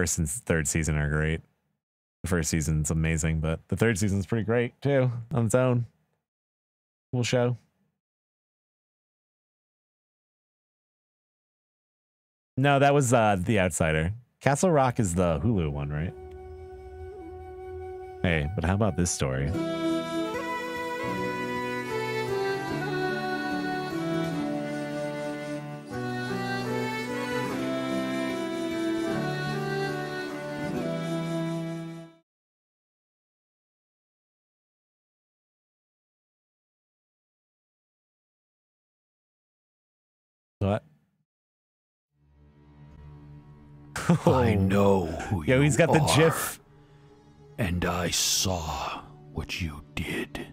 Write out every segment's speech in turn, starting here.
first and third season are great. The first season's amazing, but the third season's pretty great too on its own. Cool show. No, that was uh The Outsider. Castle Rock is the Hulu one, right? Hey, but how about this story? I oh. know who Yo, you he's got the GIF. And I saw what you did.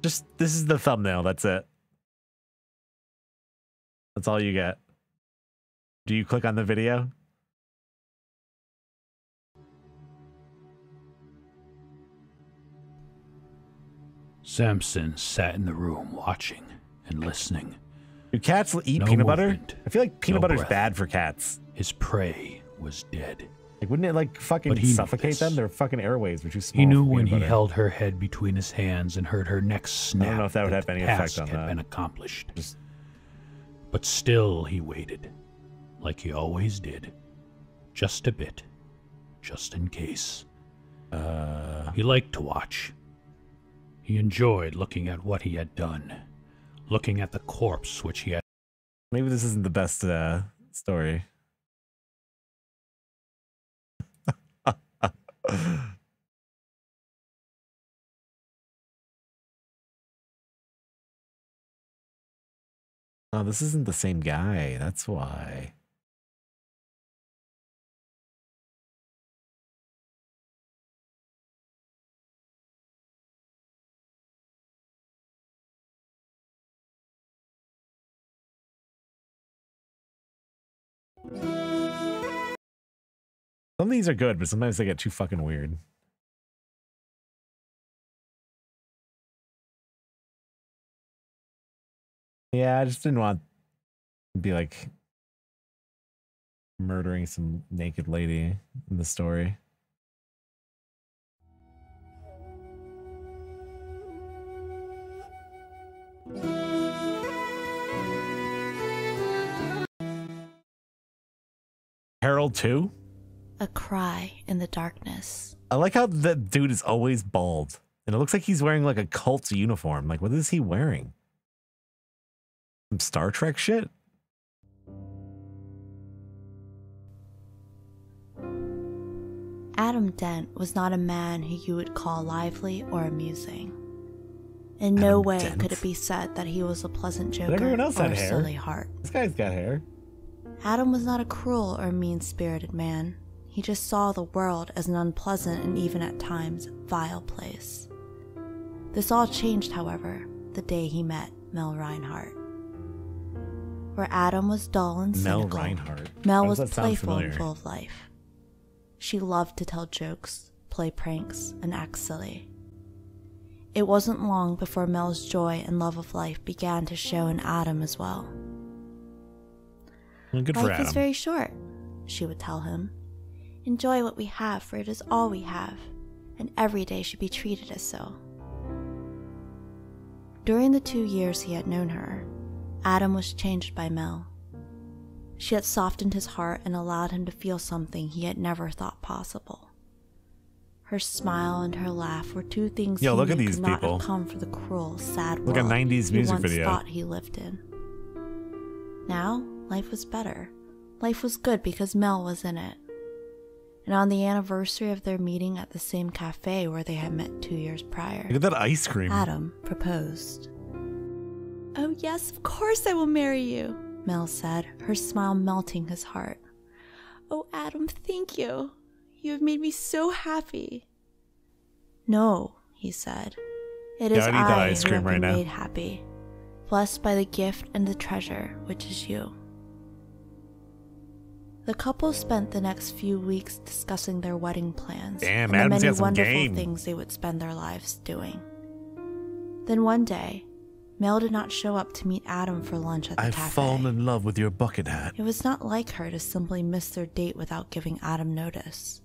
Just this is the thumbnail. That's it. That's all you get. Do you click on the video? Samson sat in the room watching and listening. Do cats eat No peanut butter? I feel like peanut no butter's breath. bad for cats. His prey was dead. Like, wouldn't it like fucking suffocate them? Their fucking airways were too small. He knew when he butter. held her head between his hands and heard her neck snap. I don't know if that would have any effect on had that. been accomplished. Just- But still, he waited, like he always did, just a bit, just in case. Uh, He liked to watch. He enjoyed looking at what he had done, looking at the corpse which he had maybe this isn't the best uh, story. oh, this isn't the same guy. That's why. Some of these are good, but sometimes they get too fucking weird. Yeah, I just didn't want to be like murdering some naked lady in the story. Harold too? A cry in the darkness. I like how the dude is always bald. And it looks like he's wearing like a cult uniform. Like, what is he wearing? Some Star Trek shit? Adam Dent was not a man who you would call lively or amusing. In no way Dent? could it be said that he was a pleasant joker everyone else or had a hair. silly heart. This guy's got hair. Adam was not a cruel or mean spirited man. He just saw the world as an unpleasant and even at times vile place. This all changed, however, the day he met Mel Reinhardt. Where Adam was dull and Mel cynical, Reinhardt. Mel was playful and full of life. She loved to tell jokes, play pranks, and act silly. It wasn't long before Mel's joy and love of life began to show in Adam as well. Well, good for Life is very short, she would tell him. Enjoy what we have, for it is all we have, and every day should be treated as so. During the two years he had known her, Adam was changed by Mel. She had softened his heart and allowed him to feel something he had never thought possible. Her smile and her laugh were two things Yo, he look at these could not people. have come from the cruel, sad Look at world 90s he music once video. thought he lived in. Now, life was better. Life was good because Mel was in it. And on the anniversary of their meeting at the same cafe where they had met two years prior, Look at that ice cream. Adam proposed. Oh, yes, of course I will marry you, Mel said, her smile melting his heart. Oh, Adam, thank you. You have made me so happy. No, he said. It is Yeah, I I ice who cream have been now. made happy, blessed by the gift and the treasure, which is you. The couple spent the next few weeks discussing their wedding plans Damn, and the many wonderful game. things they would spend their lives doing. Then one day, Mel did not show up to meet Adam for lunch at the I've cafe. fallen in love with your bucket hat. It was not like her to simply miss their date without giving Adam notice.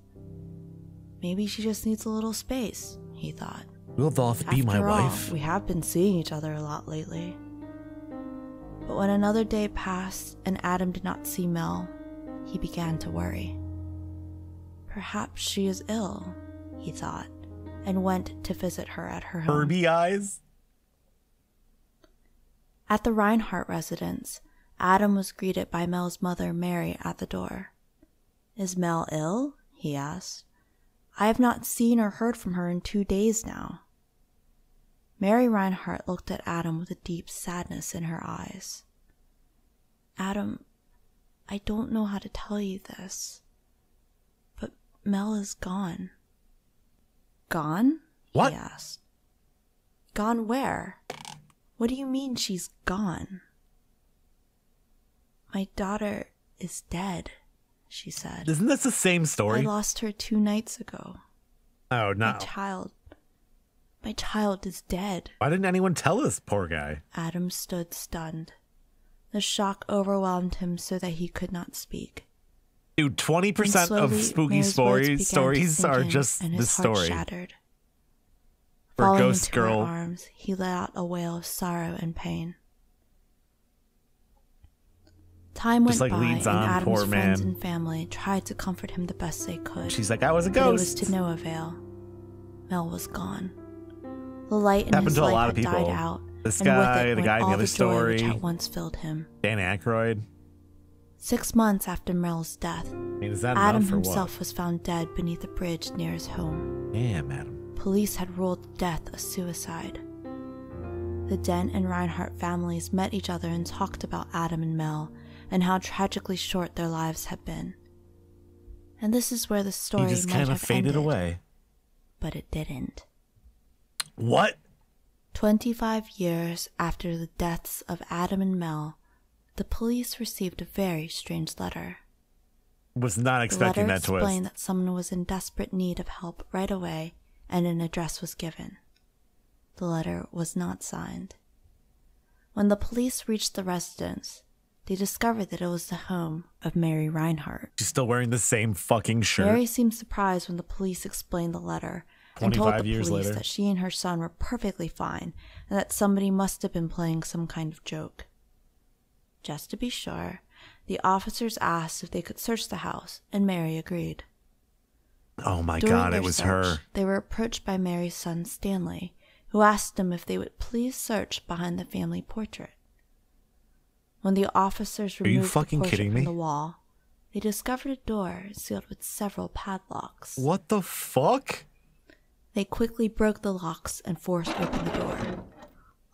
Maybe she just needs a little space, he thought. Will Thoth be my all, wife? we have been seeing each other a lot lately. But when another day passed and Adam did not see Mel, he began to worry. Perhaps she is ill, he thought, and went to visit her at her home. Herbie eyes? At the Reinhardt residence, Adam was greeted by Mel's mother, Mary, at the door. Is Mel ill? he asked. I have not seen or heard from her in two days now. Mary Reinhardt looked at Adam with a deep sadness in her eyes. Adam, I don't know how to tell you this, but Mel is gone. Gone? What? He asked. Gone where? What do you mean she's gone? My daughter is dead, she said. Isn't this the same story? I lost her two nights ago. Oh, no. My child. My child is dead. Why didn't anyone tell this poor guy? Adam stood stunned. The shock overwhelmed him so that he could not speak. Dude, 20% of spooky Mary's stories stories are in, just and this his heart story. Shattered. For Falling Ghost into her Girl. arms, he let out a wail of sorrow and pain. Time Just, went like, by, leads and Adam's poor friends and family tried to comfort him the best they could. She's like, I was a but it was to no avail. Mel was gone. The light in Happened his to a life lot of had died people. out, This and guy, it the guy in the other the which story. had once filled him. Dan Aykroyd. Six months after Mel's death, I mean, Adam himself was found dead beneath a bridge near his home. what? Damn, Adam. Police had ruled death a suicide. The Dent and Reinhardt families met each other and talked about Adam and Mel and how tragically short their lives had been. And this is where the story He just might kind of have faded ended, away. but it didn't. What? 25 years after the deaths of Adam and Mel, the police received a very strange letter. Was not The expecting letter that twist. explained that someone was in desperate need of help right away and an address was given. The letter was not signed. When the police reached the residence, they discovered that it was the home of Mary Reinhardt. She's still wearing the same fucking shirt. Mary seemed surprised when the police explained the letter and told the years police later. that she and her son were perfectly fine and that somebody must have been playing some kind of joke. Just to be sure, the officers asked if they could search the house, and Mary agreed. oh my During god, it was search, her. They were approached by Mary's son Stanley, who asked them if they would please search behind the family portrait. When the officers Are you removed fucking the portrait kidding from me? the wall, they discovered a door sealed with several padlocks. What the fuck? They quickly broke the locks and forced open the door.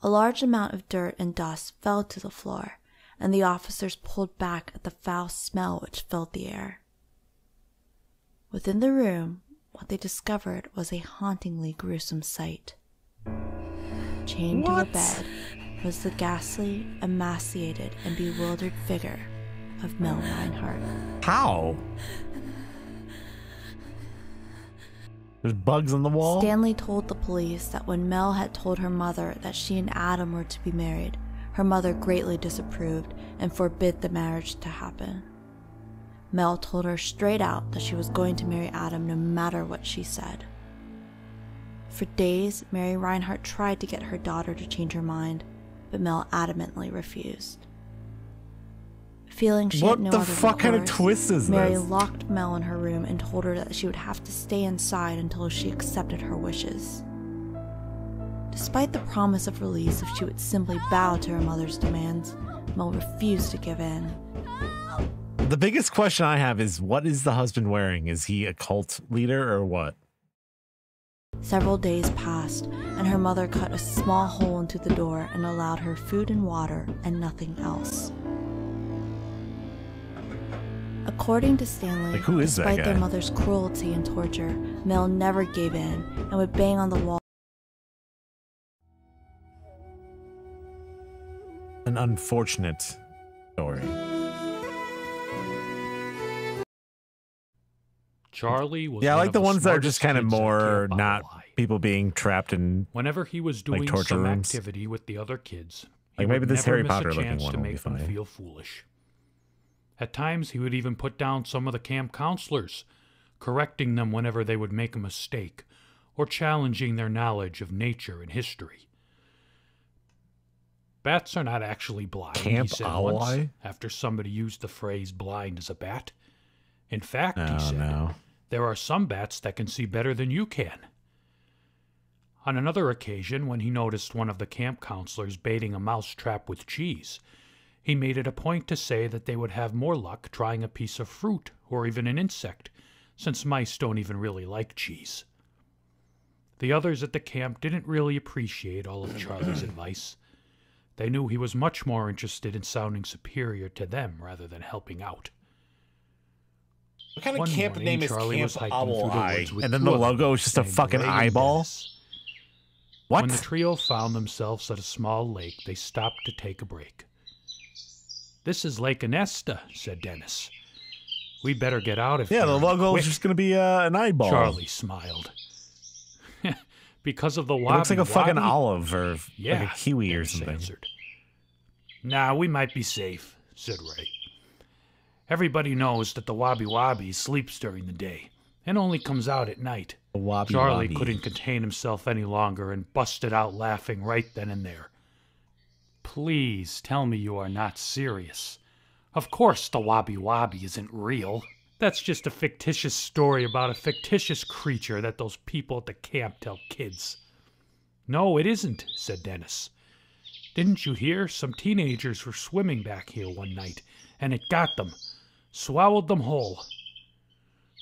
A large amount of dirt and dust fell to the floor, and the officers pulled back at the foul smell which filled the air. Within the room, what they discovered was a hauntingly gruesome sight. Chained to a bed was the ghastly, emaciated, and bewildered figure of Mel Reinhardt. How? There's bugs on the wall. Stanley told the police that when Mel had told her mother that she and Adam were to be married, her mother greatly disapproved and forbid the marriage to happen. Mel told her straight out that she was going to marry Adam no matter what she said. For days, Mary Reinhardt tried to get her daughter to change her mind, but Mel adamantly refused. Feeling she What had no the fuck kind of twist is Mary this? locked Mel in her room and told her that she would have to stay inside until she accepted her wishes. Despite the promise of release if she would simply bow to her mother's demands, Mel refused to give in. The biggest question I have is what is the husband wearing? Is he a cult leader or what? Several days passed, and her mother cut a small hole into the door and allowed her food and water and nothing else. According to Stanley, Like, who is that despite their mother's cruelty and torture, Mel never gave in and would bang on the wall. An unfortunate story. Charlie was Yeah, I like of the ones that are just kind of kids I care more not why. people being trapped in. Whenever he was doing torture some rooms? activity with the other kids, he Like, maybe would this never Harry Potter looking chance one to will be make them funny. feel foolish. At times, he would even put down some of the camp counselors, correcting them whenever they would make a mistake, or challenging their knowledge of nature and history. Bats are not actually blind, Camp he said once, after somebody used the phrase blind as a bat. In fact, he Oh said, no. there are some bats that can see better than you can. On another occasion, when he noticed one of the camp counselors baiting a mouse trap with cheese, he made it a point to say that they would have more luck trying a piece of fruit or even an insect, since mice don't even really like cheese. The others at the camp didn't really appreciate all of Charlie's advice. They knew he was much more interested in sounding superior to them rather than helping out. What kind of One camp morning, name is Camp was Owl through the Eye? And then the logo is just a fucking eyeball? Dennis. What? When the trio found themselves at a small lake, they stopped to take a break. This is Lake Anesta, said Dennis. We better get out of yeah, here. Yeah, the logo quick." is just gonna be uh, an eyeball. Charlie smiled. because of the It wabi looks like a fucking wabi? olive or Yeah, like a kiwi or something. answered. Nah, we might be safe, said Ray. Everybody knows that the Wabi Wabi sleeps during the day and only comes out at night. Wabi Charlie wabi. couldn't contain himself any longer and busted out laughing right then and there. Please tell me you are not serious. Of course, the Wabi Wabi isn't real. That's just a fictitious story about a fictitious creature that those people at the camp tell kids. No, it isn't, said Dennis. Didn't you hear? Some teenagers were swimming back here one night, and it got them. Swallowed them whole.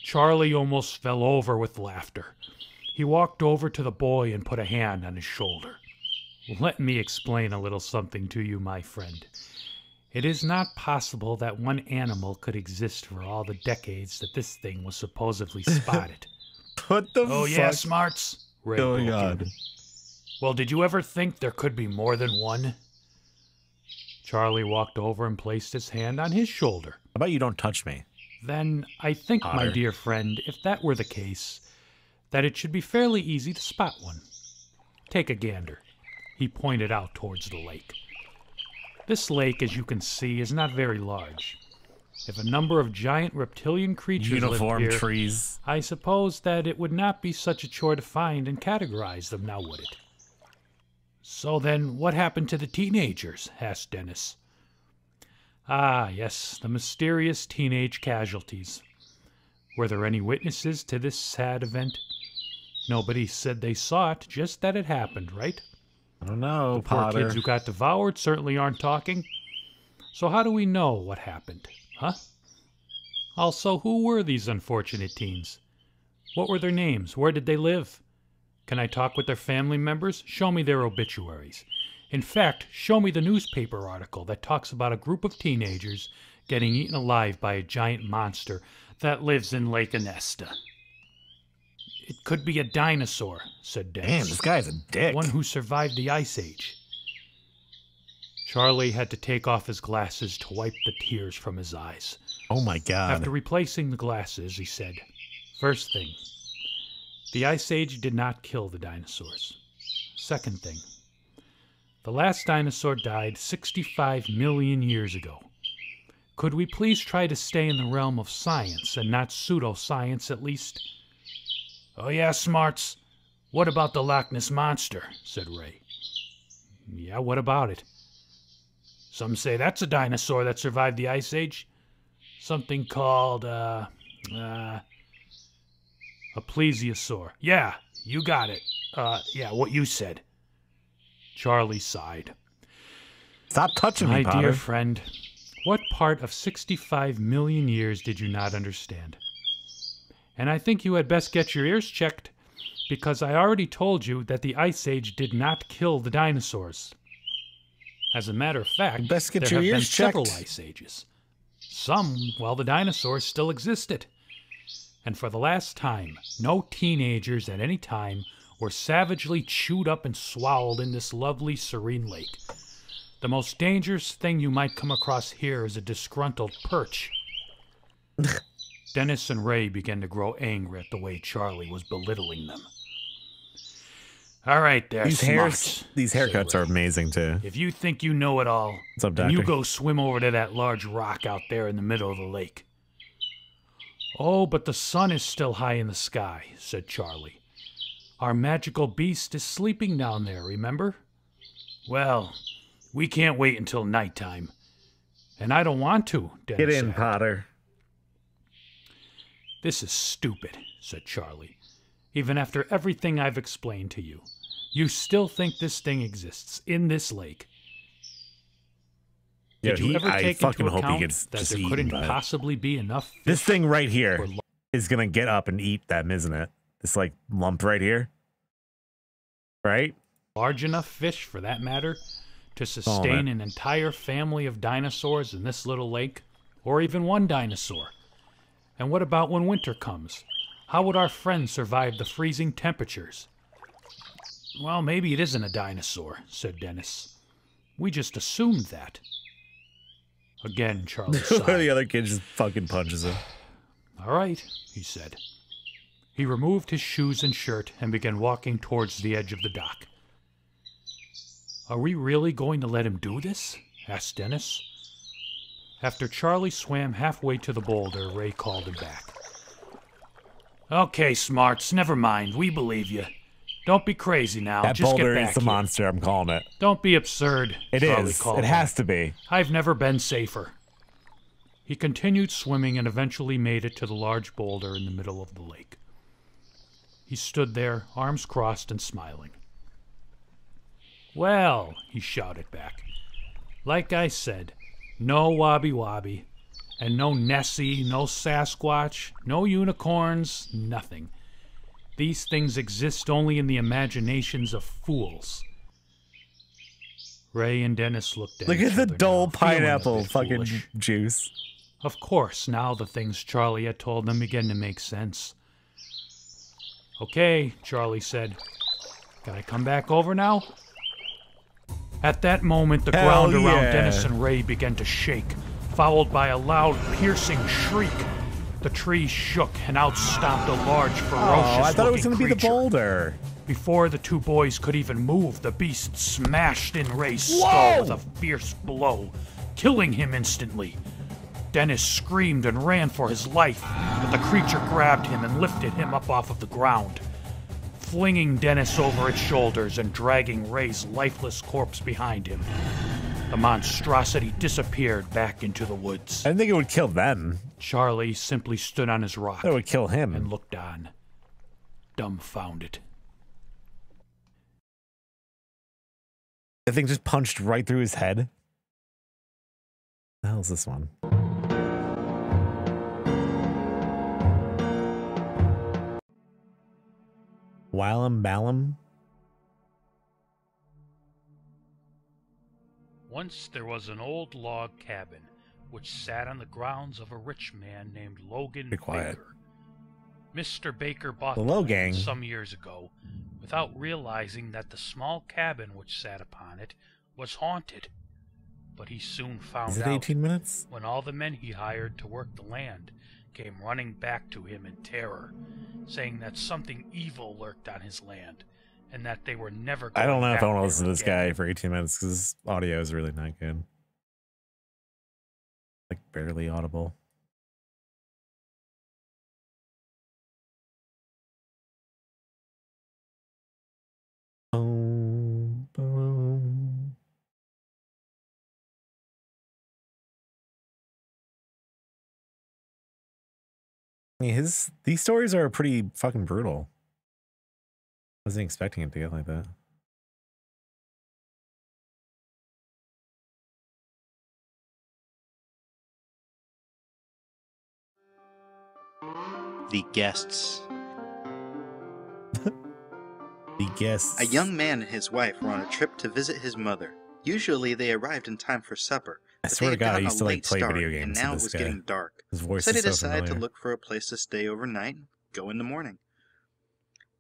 Charlie almost fell over with laughter. He walked over to the boy and put a hand on his shoulder. Let me explain a little something to you, my friend. It is not possible that one animal could exist for all the decades that this thing was supposedly spotted. What the oh, yeah, smarts? Ray going on? Well, did you ever think there could be more than one? Charlie walked over and placed his hand on his shoulder. How about you don't touch me? Then I think, my dear friend, if that were the case, that it should be fairly easy to spot one. Take a gander. He pointed out towards the lake. This lake, as you can see, is not very large. If a number of giant reptilian creatures Uniform lived here, trees. I suppose that it would not be such a chore to find and categorize them, now would it? So then, what happened to the teenagers? asked Dennis. Ah, yes, the mysterious teenage casualties. Were there any witnesses to this sad event? Nobody said they saw it, just that it happened, right? I don't know, The Poor Potter. kids who got devoured certainly aren't talking. So how do we know what happened, huh? Also, who were these unfortunate teens? What were their names? Where did they live? Can I talk with their family members? Show me their obituaries. In fact, show me the newspaper article that talks about a group of teenagers getting eaten alive by a giant monster that lives in Lake Anesta. It could be a dinosaur, said Dennis. Damn, this guy's a dick. One who survived the Ice Age. Charlie had to take off his glasses to wipe the tears from his eyes. oh my god. After replacing the glasses, he said, First thing, the Ice Age did not kill the dinosaurs. Second thing, the last dinosaur died 65 million years ago. Could we please try to stay in the realm of science and not pseudoscience at least? Oh, yeah, smarts. What about the Loch Ness Monster? said Ray. Yeah, what about it? Some say that's a dinosaur that survived the Ice Age. Something called, uh, uh, a plesiosaur. Yeah, you got it. Uh, yeah, what you said. Charlie sighed. Stop touching My me, My dear friend, what part of 65 million years did you not understand? And I think you had best get your ears checked, because I already told you that the Ice Age did not kill the dinosaurs. As a matter of fact, Best get there your have ears been several. Ice Ages. Some while the dinosaurs still existed. And for the last time, no teenagers at any time were savagely chewed up and swallowed in this lovely, serene lake. The most dangerous thing you might come across here is a disgruntled perch. Dennis and Ray began to grow angry at the way Charlie was belittling them. All right, there, These hairs, these haircuts are amazing too. If you think you know it all, What's up, then you go swim over to that large rock out there in the middle of the lake. Oh, but the sun is still high in the sky, said Charlie. Our magical beast is sleeping down there, remember? Well, we can't wait until nighttime. And I don't want to, Dennis Get in, said. Potter. This is stupid, said Charlie. Even after everything I've explained to you, you still think this thing exists in this lake. Yeah, Did you he- ever I take fucking into hope he account gets that there couldn't it. possibly be enough This thing right here is gonna get up and eat them, isn't it? This like lump right here, right? large enough fish, for that matter, to oh, sustain that. an entire family of dinosaurs in this little lake, or even one dinosaur? And what about when winter comes? How would our friends survive the freezing temperatures? Well, maybe it isn't a dinosaur, said Dennis. We just assumed that. Again, Charlie the other kid just fucking punches him. All right, he said. He removed his shoes and shirt and began walking towards the edge of the dock. Are we really going to let him do this? asked Dennis. After Charlie swam halfway to the boulder, Ray called him back. Okay, Smarts, never mind. We believe you. Don't be crazy now. That Just boulder get back is the here. monster. I'm calling it. Don't be absurd. It Charlie is. It has to be. I've never been safer. He continued swimming and eventually made it to the large boulder in the middle of the lake. He stood there, arms crossed and smiling. Well, he shouted back, like I said, no wobby wobby, and no Nessie, no Sasquatch, no unicorns, nothing. These things exist only in the imaginations of fools. Ray and Dennis looked at Look at the dull now, pineapple fucking foolish. juice. Of course, now the things Charlie had told them began to make sense. Okay, Charlie said. Can I come back over now? At that moment, the Hell ground around. Dennis and Ray began to shake, followed by a loud, piercing shriek. The trees shook, and out stomped a large, oh, ferocious Oh, I thought it was gonna be the boulder. Before the two boys could even move, the beast smashed in Ray's skull Whoa! with a fierce blow, killing him instantly. Dennis screamed and ran for his life, but the creature grabbed him and lifted him up off of the ground, flinging Dennis over its shoulders and dragging Ray's lifeless corpse behind him. The monstrosity disappeared back into the woods. I didn't think it would kill them. Charlie simply stood on his rock That would kill him. and looked on, dumbfounded. The thing just punched right through his head. The hell's this one? Wallum Ballum? Once there was an old log cabin which sat on the grounds of a rich man named Logan Be quiet. Baker. Mr. Baker bought The the Low Gang. some years ago without realizing that the small cabin which sat upon it was haunted. But he soon found Is it out 18 minutes? when all the men he hired to work the land came running back to him in terror, saying that something evil lurked on his land and that they were never I don't know if I want to listen to this again. guy for 18 minutes because his audio is really not good. Like barely audible. His these stories are pretty fucking brutal. I wasn't expecting it to get like that. The guests. The guests. A young man and his wife were on a trip to visit his mother. Usually they arrived in time for supper, I swear to God, I used to like play start, video and games now with it was guy. getting dark. His voice So they so decided to look for a place to stay overnight and go in the morning.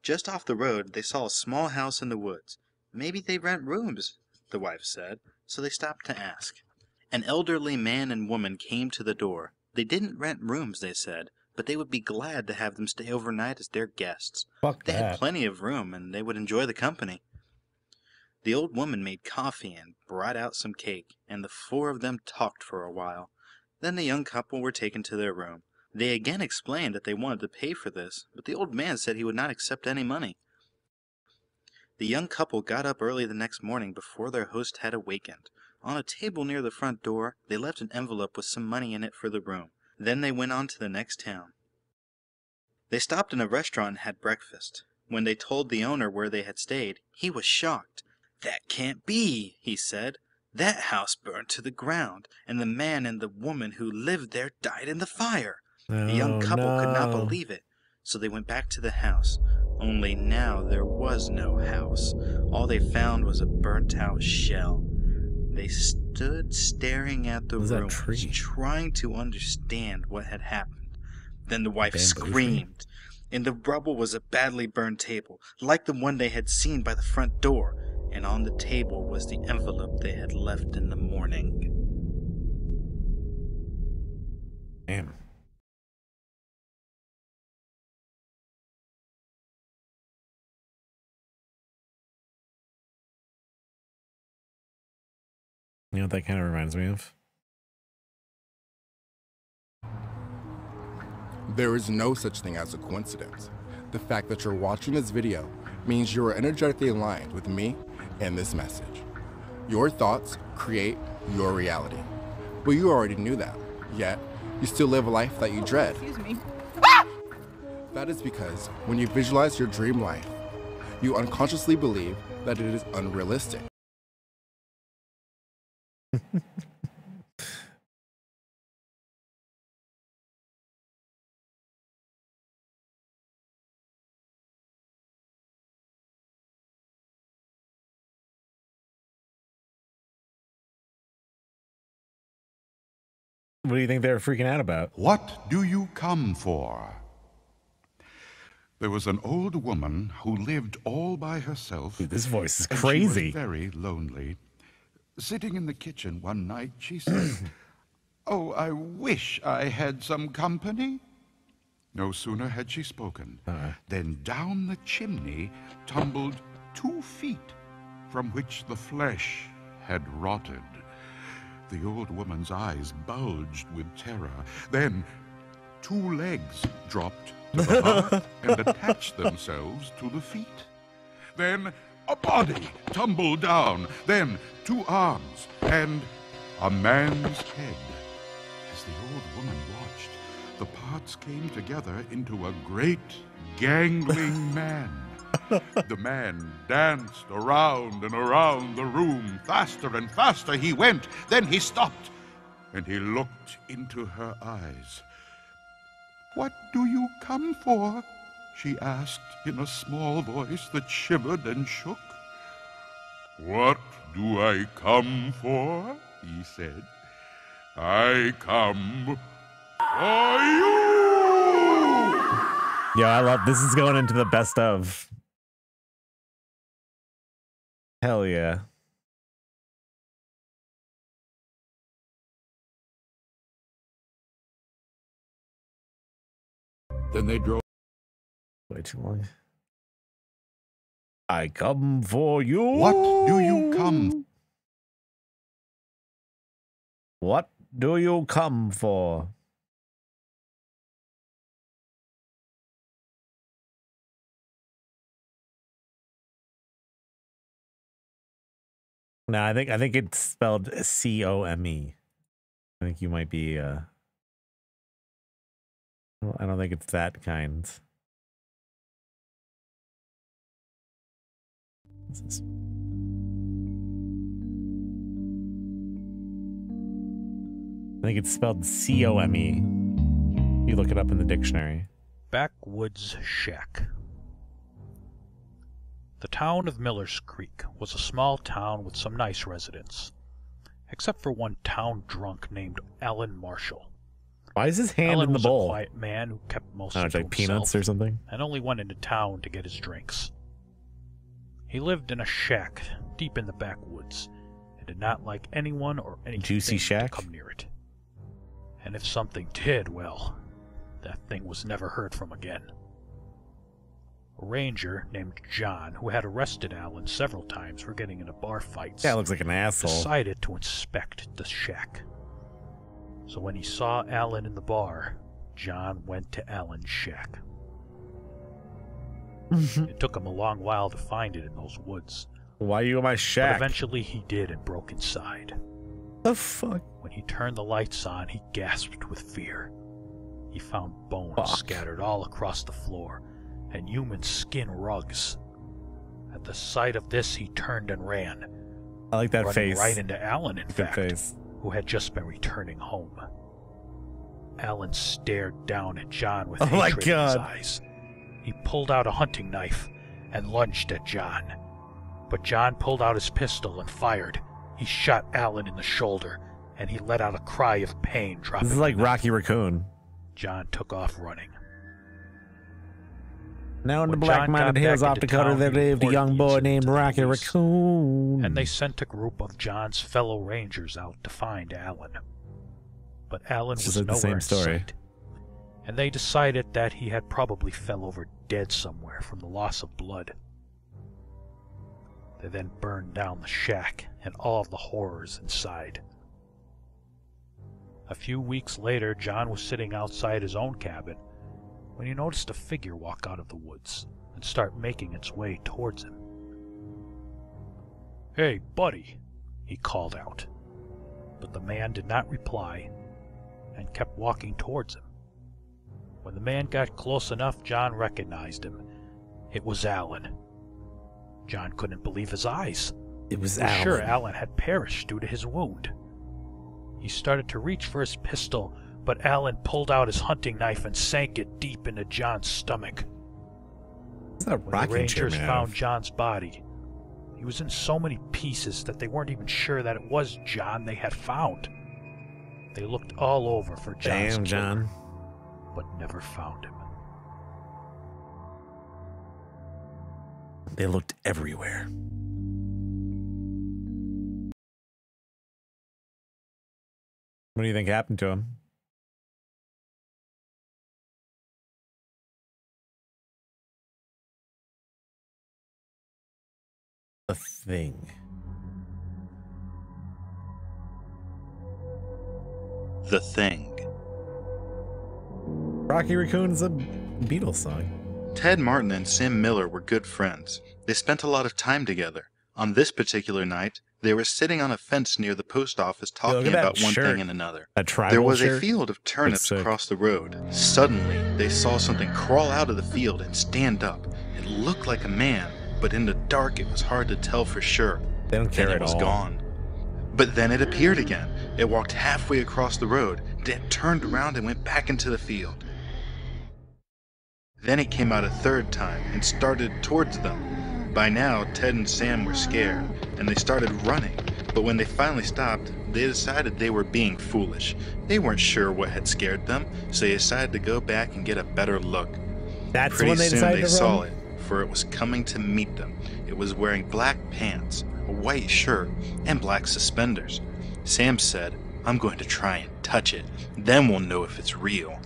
Just off the road, they saw a small house in the woods. Maybe they rent rooms, the wife said, so they stopped to ask. An elderly man and woman came to the door. They didn't rent rooms, they said, but they would be glad to have them stay overnight as their guests. Fuck They had plenty of room and they would enjoy the company. The old woman made coffee and brought out some cake, and the four of them talked for a while. Then the young couple were taken to their room. They again explained that they wanted to pay for this, but the old man said he would not accept any money. The young couple got up early the next morning before their host had awakened. On a table near the front door, they left an envelope with some money in it for the room. Then they went on to the next town. They stopped in a restaurant and had breakfast. When they told the owner where they had stayed, he was shocked. That can't be, he said. That house burned to the ground, and the man and the woman who lived there died in the fire. The young Oh, couple could not believe it, so they went back to the house. Only now there was no house. All they found was a burnt out shell. They stood staring at the What is that ruins, tree? trying to understand what had happened. Then the wife Bamboo screamed. In the rubble was a badly burned table, like the one they had seen by the front door, and on the table was the envelope they had left in the morning. Damn. You know what that kind of reminds me of? There is no such thing as a coincidence. The fact that you're watching this video means you are energetically aligned with me and this message. Your thoughts create your reality. But you already knew that, yet you still live a life that you dread. Excuse me. Ah! That is because when you visualize your dream life, you unconsciously believe that it is unrealistic. What do you think they're freaking out about? What do you come for? There was an old woman who lived all by herself. Dude, this voice is and she was crazy. very lonely. Sitting in the kitchen one night, she said, Oh, I wish I had some company. No sooner had she spoken Uh-uh. than down the chimney tumbled two feet from which the flesh had rotted. The old woman's eyes bulged with terror. Then two legs dropped to the hearth and attached themselves to the feet. Then a body tumbled down. Then two arms and a man's head. As the old woman watched, the parts came together into a great gangling man. The man danced around and around the room. Faster and faster he went. Then he stopped and he looked into her eyes. What do you come for? she asked in a small voice that shivered and shook. What do I come for? he said. I come for you! Yeah, I love this is going into the best of. Hell yeah. Then they drove. Way too long. I come for you. What do you come What do you come for? No, I think I think it's spelled C O M E. I think you might be uh well, I don't think it's that kind. I think it's spelled C O M E. You look it up in the dictionary. Backwoods Shack. The town of Miller's Creek was a small town with some nice residents, except for one town drunk named Alan Marshall. Why is his hand Alan in the was a bowl? quiet man who kept most of like peanuts or something. and only went into town to get his drinks. He lived in a shack deep in the backwoods and did not like anyone or anything Juicy shack? to come near it. And if something did, well, That thing was never heard from again. A ranger named John, who had arrested Alan several times for getting into bar fights, That looks like an asshole. decided to inspect the shack. So when he saw Alan in the bar, John went to Alan's shack. Mm-hmm. It took him a long while to find it in those woods, Why are you in my but shack? eventually he did and broke inside. the fuck? When he turned the lights on, he gasped with fear. He found bones Fuck. scattered all across the floor and human skin rugs. At the sight of this, he turned and ran, I like that face. right into Alan, in Good fact, face. who had just been returning home. Alan stared down at John with Oh hatred in his eyes. He pulled out a hunting knife and lunged at John. But John pulled out his pistol and fired. He shot Alan in the shoulder, and he let out a cry of pain, dropping This is like. Rocky Raccoon. John took off running. Now in the black John mounted got hills off Dakota, there lived a young boy named Rocky Raccoon. And they sent a group of John's fellow rangers out to find Alan. But Alan It's was like the nowhere same in story. sight. And they decided that he had probably fell over dead somewhere from the loss of blood. They then burned down the shack and all of the horrors inside. A few weeks later, John was sitting outside his own cabin when he noticed a figure walk out of the woods and start making its way towards him. Hey, buddy, he called out. But the man did not reply and kept walking towards him. When the man got close enough, John recognized him. It was Alan. John couldn't believe his eyes. it was He was Alan. sure Alan had perished due to his wound. He started to reach for his pistol, but Alan pulled out his hunting knife and sank it deep into John's stomach. That When the Rangers found? John's body, he was in so many pieces that they weren't even sure that it was John they had found. They looked all over for John's Damn, killer, John. but never found him. They looked everywhere. What do you think happened to him? The thing. The Thing. Rocky Raccoon is a Beatles song. Ted Martin and Sam Miller were good friends. They spent a lot of time together. On this particular night, they were sitting on a fence near the post office talking about one shirt. thing and another. A There was a field of turnips across the road. Suddenly, they saw something crawl out of the field and stand up. It looked like a man, but in the dark it was hard to tell for sure. They don't care Then at it was all. gone. But then it appeared again. It walked halfway across the road, then turned around and went back into the field. Then it came out a third time and started towards them. By now, Ted and Sam were scared, and they started running. But when they finally stopped, they decided they were being foolish. They weren't sure what had scared them, so they decided to go back and get a better look. That's Pretty when they soon decided they to saw run? it, for it was coming to meet them. It was wearing black pants, a white shirt, and black suspenders. Sam said, I'm going to try and touch it. Then we'll know if it's real.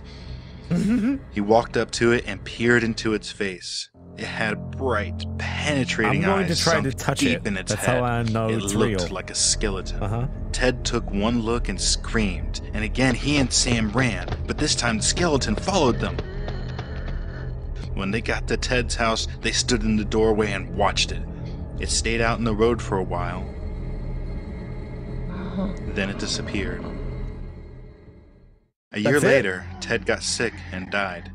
he walked up to it and peered into its face. It had bright, penetrating I'm going to eyes try to touch deep it. in its That's head. how I know it it's looked real. like a skeleton. Uh huh. Ted took one look and screamed, and again he and Sam ran, but this time the skeleton followed them. When they got to Ted's house, they stood in the doorway and watched it. It stayed out in the road for a while. Then it disappeared. A year That's it? later, Ted got sick and died.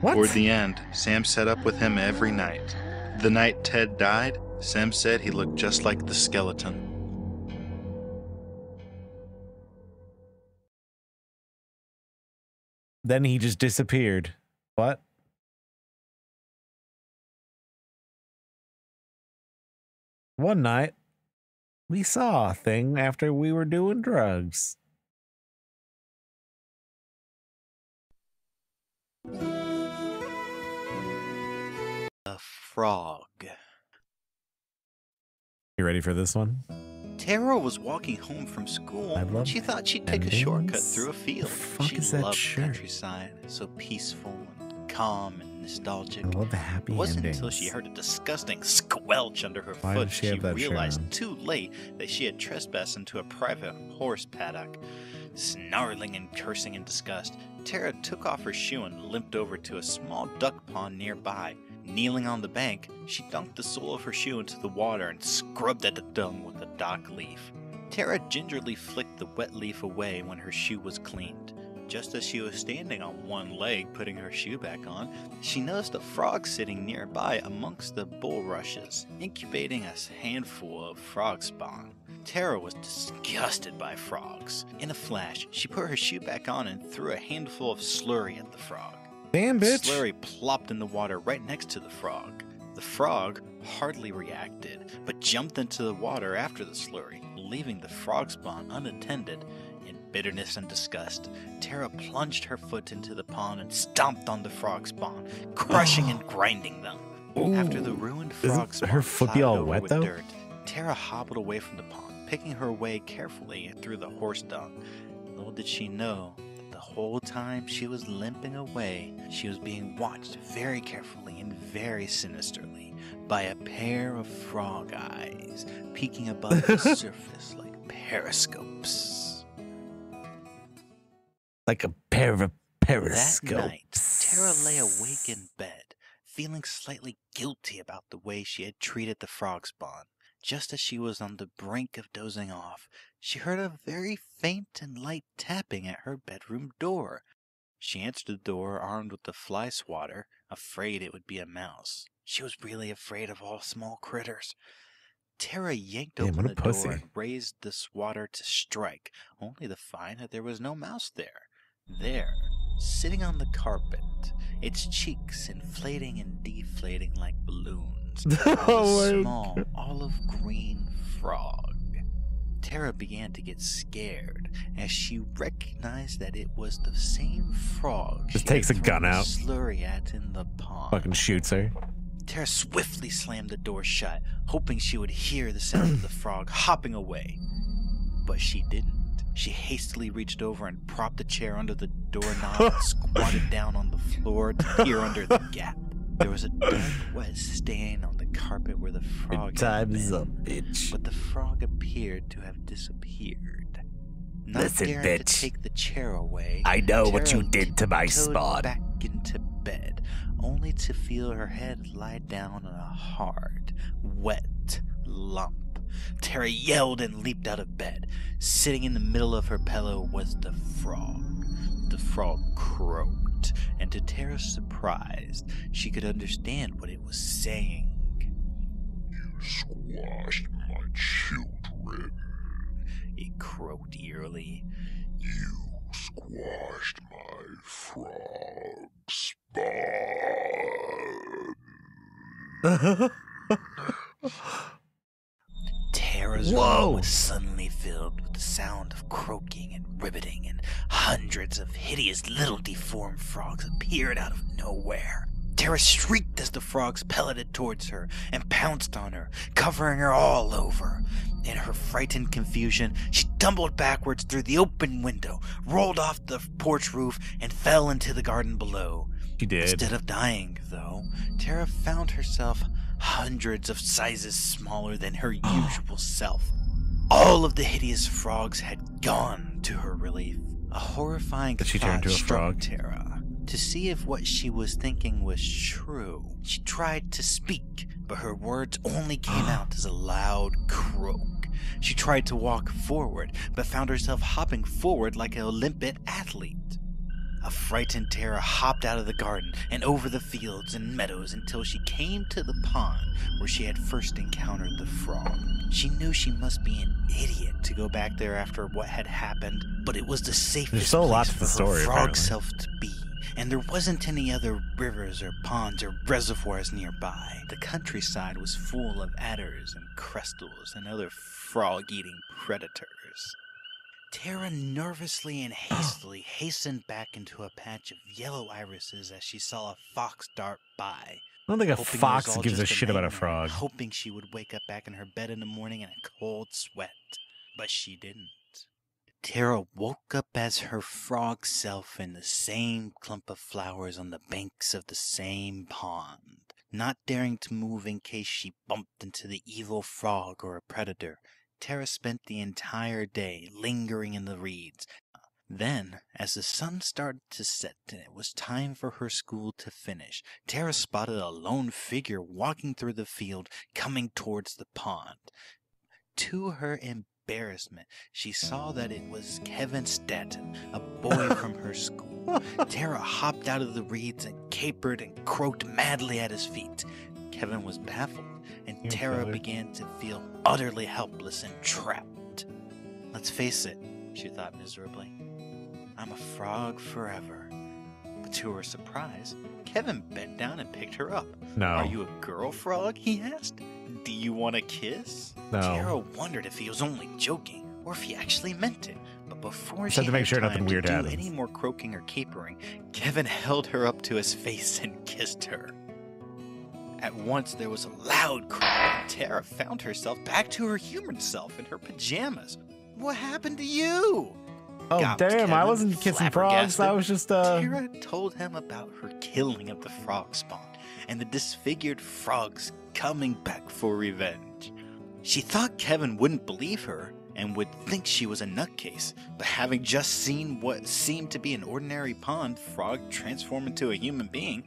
What? Toward the end, Sam set up with him every night. The night Ted died, Sam said he looked just like the skeleton. Then he just disappeared. What? One night, we saw a thing after we were doing drugs. A frog. You ready for this one? Tara was walking home from school. She thought she'd take a shortcut through a field. The fuck she is that loved shirt? the countryside, so peaceful and calm and nostalgic. I love the happy It wasn't endings. until she heard a disgusting squelch under her Why foot does she have that shirt realized on? too late that she had trespassed into a private horse paddock. Snarling and cursing in disgust, Tara took off her shoe and limped over to a small duck pond nearby. Kneeling on the bank, she dunked the sole of her shoe into the water and scrubbed at the dung with a dock leaf. Tara gingerly flicked the wet leaf away when her shoe was cleaned. Just as she was standing on one leg putting her shoe back on, she noticed a frog sitting nearby amongst the bulrushes, incubating a handful of frog spawn. Tara was disgusted by frogs. In a flash, she put her shoe back on and threw a handful of slurry at the frog. Damn, bitch. Slurry plopped in the water right next to the frog. The frog hardly reacted, but jumped into the water after the slurry, leaving the frog spawn unattended. Bitterness and disgust, Tara plunged her foot into the pond and stomped on the frog spawn, crushing and grinding them. After the ruined Isn't frog spawn her foot be all wet, with though? dirt, Tara hobbled away from the pond, picking her way carefully through the horse dung. Little did she know that the whole time she was limping away, she was being watched very carefully and very sinisterly by a pair of frog eyes peeking above the surface like periscopes. Like a pair of That periscopes. night, Tara lay awake in bed, feeling slightly guilty about the way she had treated the frog spawn. Just as she was on the brink of dozing off, she heard a very faint and light tapping at her bedroom door. She answered the door armed with the fly swatter, afraid it would be a mouse. She was really afraid of all small critters. Tara yanked open the pussy. door and raised the swatter to strike, only to find that there was no mouse there. There, sitting on the carpet, its cheeks inflating and deflating like balloons, Oh a small olive green frog. Tara began to get scared as she recognized that it was the same frog. Just takes a gun out. Slurry at in the pond. Fucking shoots her. Tara swiftly slammed the door shut, hoping she would hear the sound of the frog hopping away. But she didn't. She hastily reached over and propped the chair under the doorknob and squatted down on the floor to peer under the gap. There was a dark, wet stain on the carpet where the frog Your had time is up, bitch. but the frog appeared to have disappeared. Not Listen, bitch. to take the chair away, I know what you did to my spot. Back into bed, only to feel her head lie down on a hard, wet lump. Tara yelled and leaped out of bed. Sitting in the middle of her pillow was the frog. The frog croaked, and to Tara's surprise, she could understand what it was saying. You squashed my children. It croaked eerily. You squashed my frog spawn. Tara's Whoa. room was suddenly filled with the sound of croaking and ribbiting, and hundreds of hideous little deformed frogs appeared out of nowhere. Tara shrieked as the frogs pelleted towards her and pounced on her, covering her all over. In her frightened confusion, she tumbled backwards through the open window, rolled off the porch roof, and fell into the garden below. She did. Instead of dying, though, Tara found herself hundreds of sizes smaller than her oh. usual self. All of the hideous frogs had gone to her relief. A horrifying Did she thought turn into a frog? Tara. To see if what she was thinking was true, she tried to speak, but her words only came out as a loud croak. She tried to walk forward, but found herself hopping forward like an Olympic athlete. A frightened Tara hopped out of the garden and over the fields and meadows until she came to the pond where she had first encountered the frog. She knew she must be an idiot to go back there after what had happened, but it was the safest still place the for story, her frog apparently. self to be, and there wasn't any other rivers or ponds or reservoirs nearby. The countryside was full of adders and kestrels and other frog-eating predators. Tara nervously and hastily hastened back into a patch of yellow irises as she saw a fox dart by. I don't think a fox gives a just shit about a frog. Hoping she would wake up back in her bed in the morning in a cold sweat. But she didn't. Tara woke up as her frog self in the same clump of flowers on the banks of the same pond, not daring to move in case she bumped into the evil frog or a predator. Tara spent the entire day lingering in the reeds. Then, as the sun started to set and it was time for her school to finish, Tara spotted a lone figure walking through the field coming towards the pond. To her embarrassment, she saw that it was Kevin Stanton, a boy from her school. Tara hopped out of the reeds and capered and croaked madly at his feet. Kevin was baffled, and You Tara began to feel utterly helpless and trapped. Let's face it, she thought miserably. I'm a frog forever. But to her surprise, Kevin bent down and picked her up. No. Are you a girl frog? he asked. Do you want a kiss? No. Tara wondered if he was only joking or if he actually meant it. But before she had to make sure nothing to do happens. any more croaking or capering, Kevin held her up to his face and kissed her. At once there was a loud cry, and Tara found herself back to her human self in her pajamas. What happened to you? Oh damn! I wasn't kissing frogs. I was just uh. Tara told him about her killing of the frog spawn and the disfigured frogs coming back for revenge. She thought Kevin wouldn't believe her and would think she was a nutcase, but having just seen what seemed to be an ordinary pond frog transform into a human being,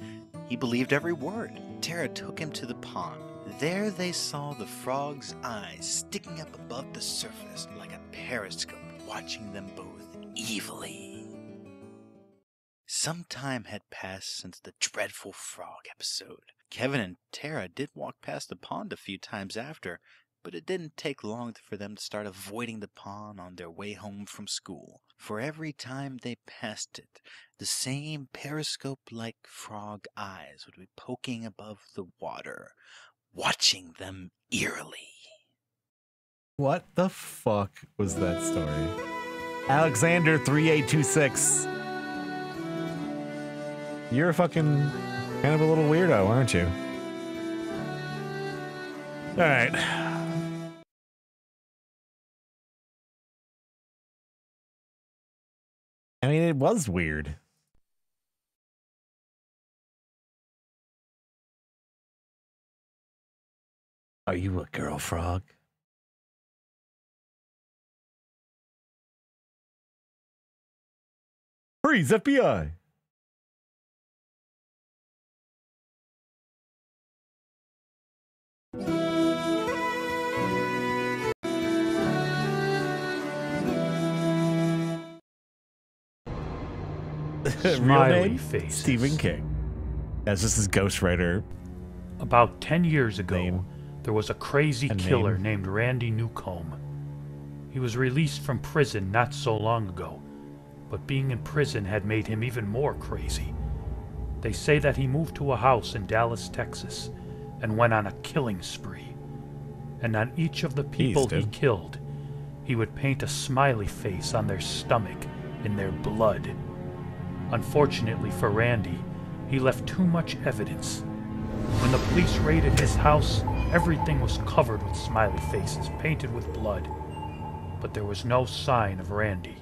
he believed every word. Tara took him to the pond. There they saw the frog's eyes sticking up above the surface like a periscope, watching them both evilly. Some time had passed since the dreadful frog episode. Kevin and Tara did walk past the pond a few times after, but it didn't take long for them to start avoiding the pond on their way home from school. For every time they passed it, the same periscope like frog eyes would be poking above the water, watching them eerily. What the fuck was that story? Alexander three eight two six. You're a fucking kind of a little weirdo, aren't you? All right. I mean, it was weird. Are you a girl frog? Freeze, FBI. Smiley name? faces. Stephen King. As just his ghostwriter. About 10 years ago, Name. there was a crazy A killer name. named Randy Newcomb. He was released from prison not so long ago, but being in prison had made him even more crazy. They say that he moved to a house in Dallas, Texas, and went on a killing spree. And on each of the people he killed, he would paint a smiley face on their stomach in their blood. Unfortunately for Randy, he left too much evidence. When the police raided his house, everything was covered with smiley faces, painted with blood. But there was no sign of Randy.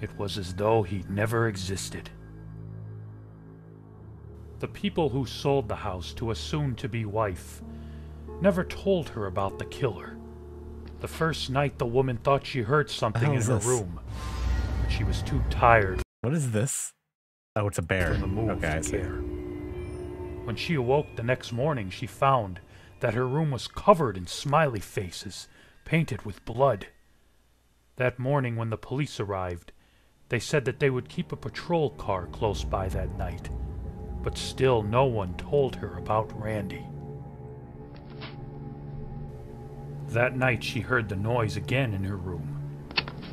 It was as though he'd never existed. The people who sold the house to a soon to be wife never told her about the killer. The first night, the woman thought she heard something in her this? room, but she was too tired What is this? Oh, it's a bear. from the move Okay, I see. When she awoke the next morning, she found that her room was covered in smiley faces, painted with blood. That morning, when the police arrived, they said that they would keep a patrol car close by that night, but still no one told her about Randy. That night, she heard the noise again in her room.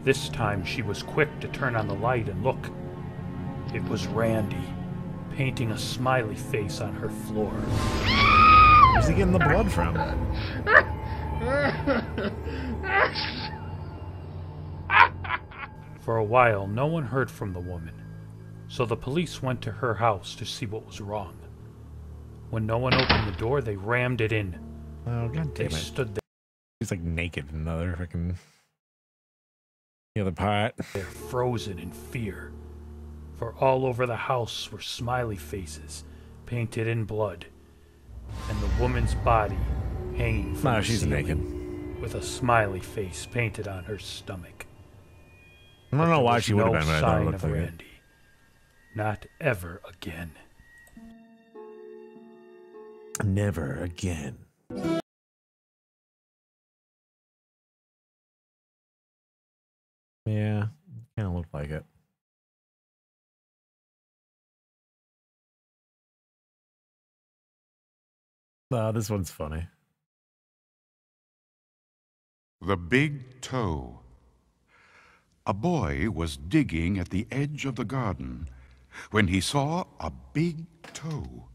This time, she was quick to turn on the light and look. It was Randy, painting a smiley face on her floor. Where's he getting the blood from? For a while, no one heard from the woman, so the police went to her house to see what was wrong. When no one opened the door, they rammed it in. Oh god They damn it! stood He's like naked in another fucking the other part. They're frozen in fear. For all over the house were smiley faces, painted in blood, and the woman's body hanging from No, the she's ceiling naked. with a smiley face painted on her stomach. I don't But know why she would have been, but I thought it sign looked of like it. Randy. Not ever again. Never again. Yeah, kind of looked like it. No, this one's funny. The Big Toe. A boy was digging at the edge of the garden when he saw a big toe.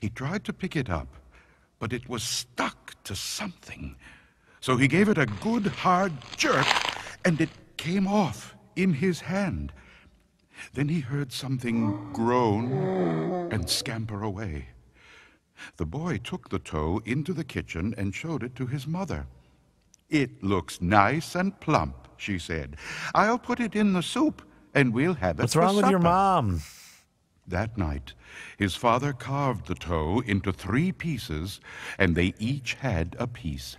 He tried to pick it up, but it was stuck to something. So he gave it a good hard jerk, and it came off in his hand. Then he heard something groan and scamper away. The boy took the toe into the kitchen and showed it to his mother. It looks nice and plump, she said. I'll put it in the soup and we'll have it What's for wrong with your mom? That night, his father carved the toe into three pieces, and they each had a piece.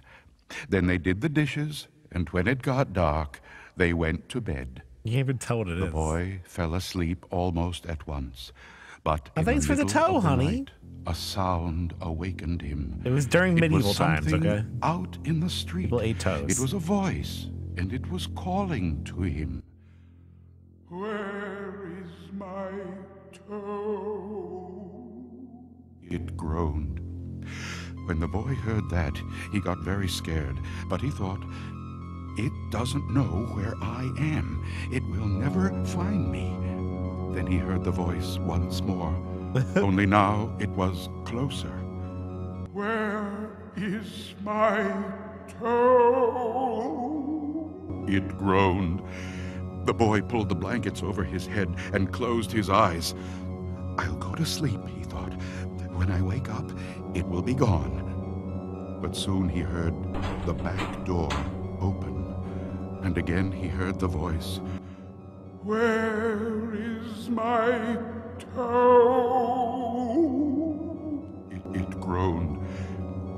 Then they did the dishes, and when it got dark, they went to bed. You can't even tell what it is. The boy fell asleep almost at once. But Oh, thanks for the toe, the honey. night, a sound awakened him. It was during It medieval was times, okay? Out in the street. People ate toes. It was a voice, and it was calling to him. Where is my toe? It groaned. When the boy heard that, he got very scared, but he thought, it doesn't know where I am. It will never find me. Then he heard the voice once more, only now it was closer. Where is my toe? It groaned. The boy pulled the blankets over his head and closed his eyes. I'll go to sleep, he thought. When I wake up, it will be gone. But soon he heard the back door open, and again he heard the voice. Where is my toe? It, it groaned.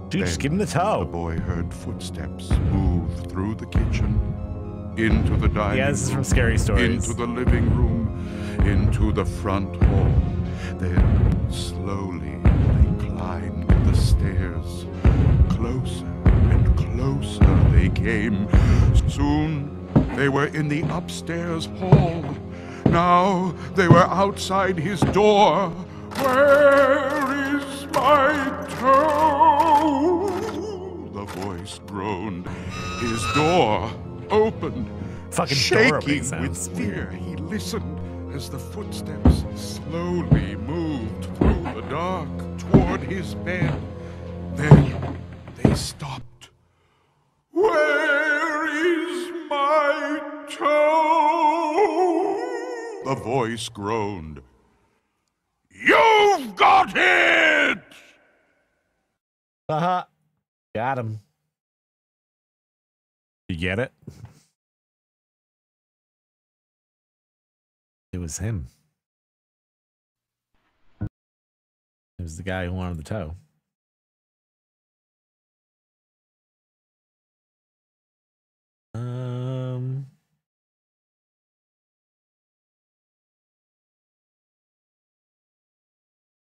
Dude, just Then give him the toe. The boy heard footsteps move through the kitchen, into the dining Yeah, this is room, from Scary Stories. into the living room, into the front hall. Then slowly they climbed the stairs. Closer and closer they came. Soon they were in the upstairs hall. Now they were outside his door. Where is my toe? The voice groaned. His door opened. Fucking Shaking with fear, he listened as the footsteps slowly moved through the dark toward his bed. Then they stopped. Where is my toe? The voice groaned. You've got it! Uh huh. Got him. You get it? It was him. It was the guy who wanted the toe. Um.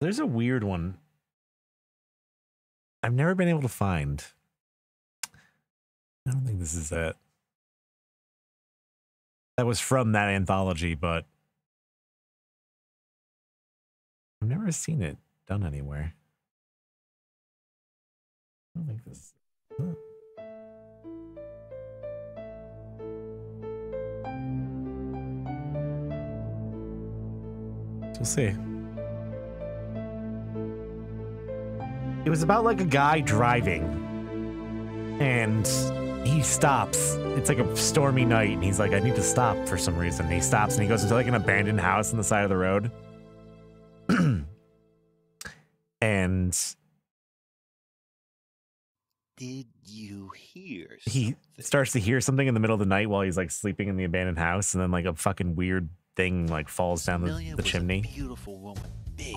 There's a weird one. I've never been able to find. I don't think this is it. That was from that anthology, but I've never seen it done anywhere. I don't think this. We'll see. It was about like a guy driving and he stops. It's like a stormy night and he's like, I need to stop for some reason. And he stops and he goes into like an abandoned house on the side of the road. and Did you hear? he starts to hear something in the middle of the night while he's like sleeping in the abandoned house, and then like a fucking weird thing like falls down the, Amelia the chimney. Beautiful woman, big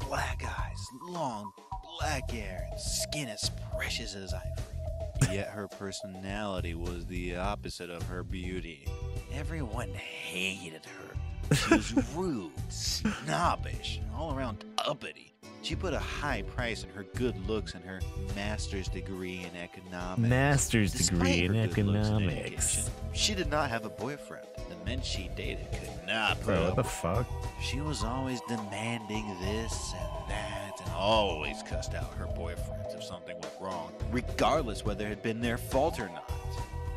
black eyes, long black hair, and skin as precious as ivory. Yet her personality was the opposite of her beauty. Everyone hated her. She was rude, snobbish, all around uppity. She put a high price on her good looks and her master's degree in economics. Master's Despite degree in her good looks and economics. She did not have a boyfriend. The men she dated could not put Bro, what the fuck? she was always demanding this and that and always cussed out her boyfriends if something went wrong, regardless whether it had been their fault or not.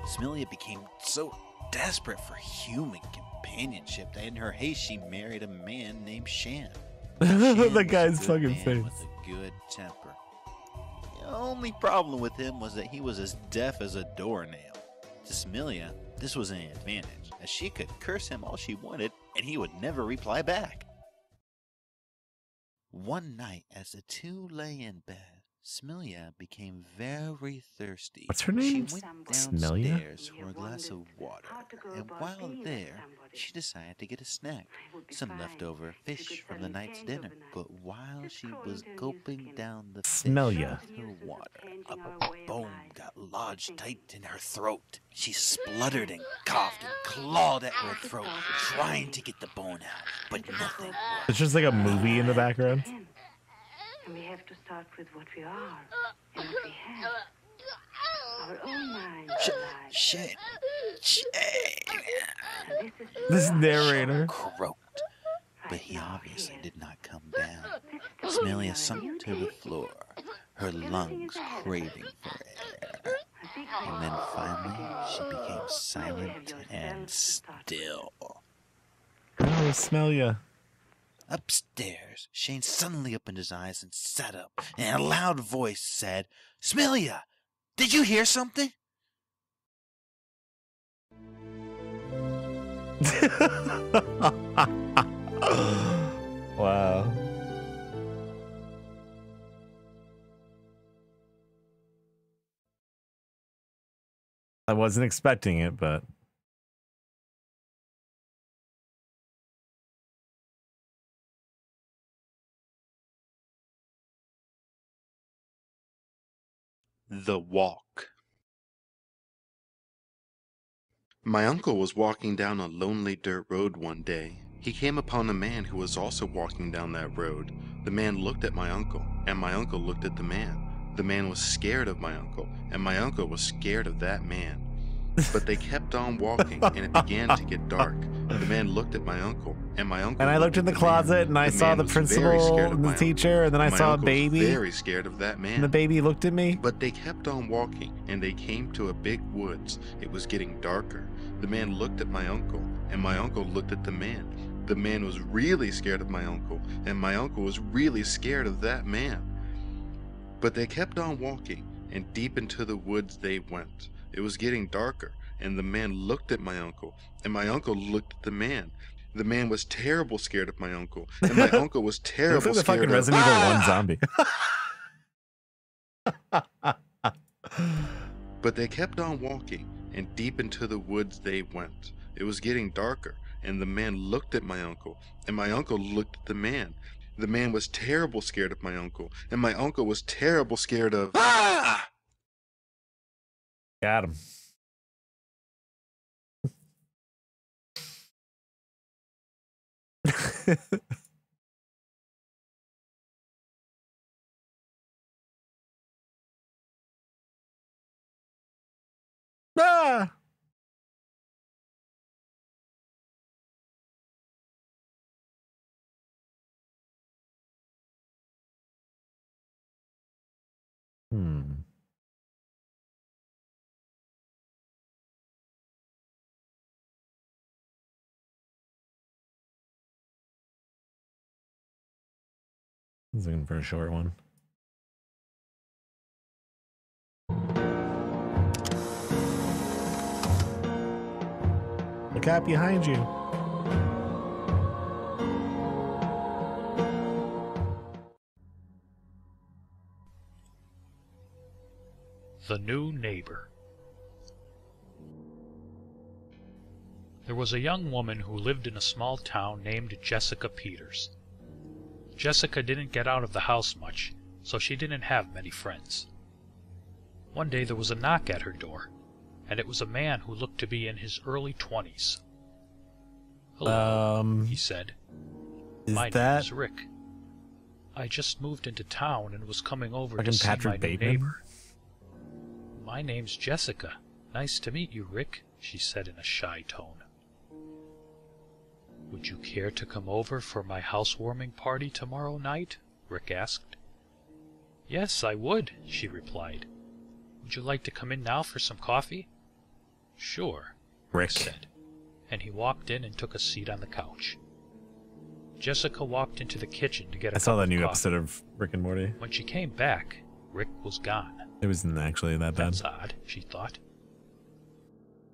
Smilia became so desperate for human companionship that in her haste she married a man named Shan. The guy's fucking face. With a good temper. The only problem with him was that he was as deaf as a doornail. To Smilia, this was an advantage, as she could curse him all she wanted and he would never reply back. One night, as the two lay in bed, Smilia became very thirsty. What's her name? She went Smilia? downstairs for a glass of water, and while there, she decided to get a snack, some leftover fish from the night's dinner. But while she was gulping down the fish Smelia. with her water, a bone got lodged tight in her throat. She spluttered and coughed and clawed at her throat, trying to get the bone out, but nothing worked. It's just like a movie in the background. And we have to start with what we are and what we have. Our own minds Sh- shit. Shit. This is This narrator. Croaked, but he obviously did not come down. Smelia sunk to the floor, her lungs craving for air. And then finally, she became silent and still. Oh, smell ya. Upstairs, Shane suddenly opened his eyes and sat up, and a loud voice said, Smelia, did you hear something? wow. I wasn't expecting it, but The Walk. My uncle was walking down a lonely dirt road one day. He came upon a man who was also walking down that road. The man looked at my uncle, and my uncle looked at the man. The man was scared of my uncle, and my uncle was scared of that man. But they kept on walking, and it began to get dark. The man looked at my uncle, and my uncle. and I looked in the man. closet and I The saw the principal and the teacher, and then I My saw a baby. Very scared of that man. And the baby looked at me. But they kept on walking, and they came to a big woods. It was getting darker. The man looked at my uncle, and my uncle looked at the man. The man was really scared of my uncle, and my uncle was really scared of that man. But they kept on walking, and deep into the woods they went. It was getting darker, and the man looked at my uncle, and my uncle looked at the man. The man was terrible scared of my uncle, and my uncle was terrible like the scared fucking of Resident Evil Ah! 1 zombie. But they kept on walking, and deep into the woods they went. It was getting darker, and the man looked at my uncle, and my uncle looked at the man. The man was terrible scared of my uncle, and my uncle was terrible scared of. Ah! Got him. ah! Hmm. I was looking for a short one. Look out behind you. The New Neighbor. There was a young woman who lived in a small town named Jessica Peters. Jessica didn't get out of the house much, so she didn't have many friends. One day there was a knock at her door, and it was a man who looked to be in his early twenties. Hello, Um, he said. is My name that is Rick. I just moved into town and was coming over to see Patrick my new Bateman? neighbor. My name's Jessica. Nice to meet you, Rick, she said in a shy tone. Would you care to come over for my housewarming party tomorrow night? Rick asked. Yes, I would, she replied. Would you like to come in now for some coffee? Sure, Rick? said, and he walked in and took a seat on the couch. Jessica walked into the kitchen to get a I saw that new coffee. episode of Rick and Morty. When she came back, Rick was gone. It wasn't actually that bad. That's odd, she thought.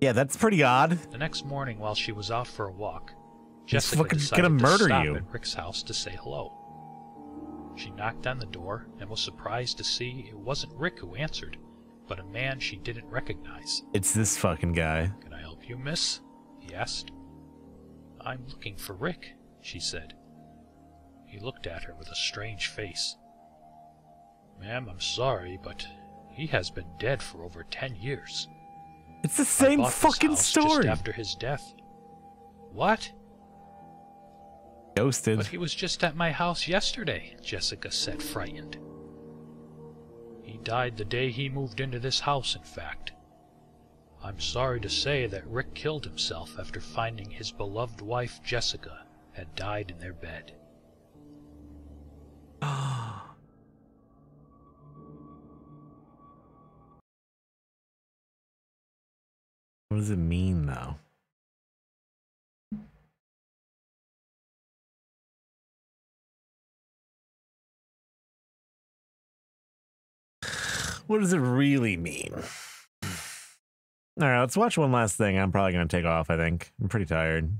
Yeah, that's pretty odd. The next morning, while she was out for a walk, Jessica fucking decided gonna to murder stop you. at Rick's house to say hello. She knocked on the door and was surprised to see it wasn't Rick who answered, but a man she didn't recognize. It's this fucking guy. Can I help you, miss? he asked. I'm looking for Rick, she said. He looked at her with a strange face. Ma'am, I'm sorry, but he has been dead for over ten years. It's the same fucking story. Just after his death. What? Ghosted. But he was just at my house yesterday, Jessica said, frightened. He died the day he moved into this house, in fact. I'm sorry to say that Rick killed himself after finding his beloved wife, Jessica, had died in their bed. What does it mean, though? What does it really mean? All right, let's watch one last thing. I'm probably going to take off, I think. I'm pretty tired.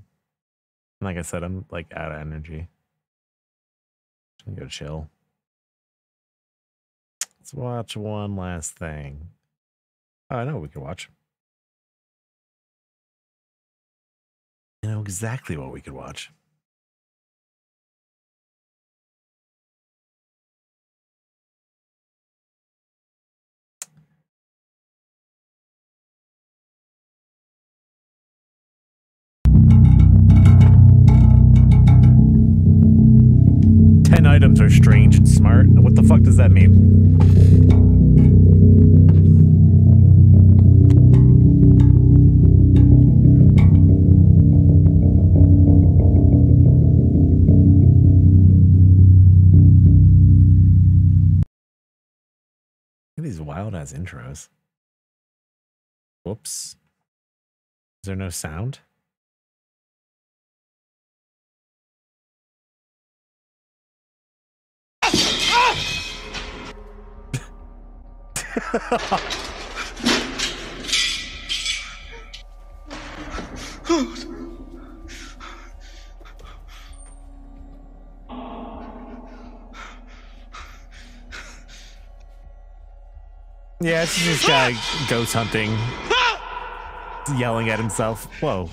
Like I said, I'm like out of energy. Gonna go chill. Let's watch one last thing. Oh, I know we could watch. I know exactly what we could watch. Ten items are strange and smart. What the fuck does that mean? Look at these wild ass intros. Whoops. Is there no sound? Yeah, it's just guy ghost hunting, yelling at himself. Whoa.